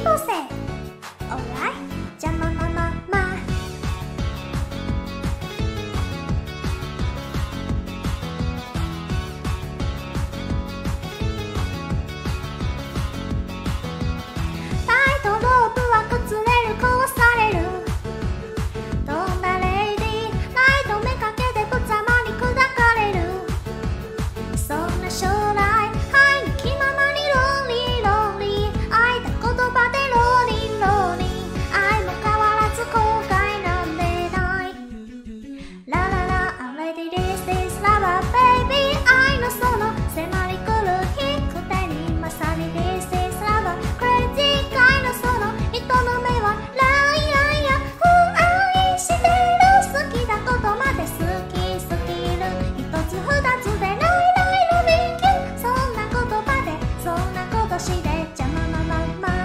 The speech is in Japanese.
ひぼせしで邪魔ままま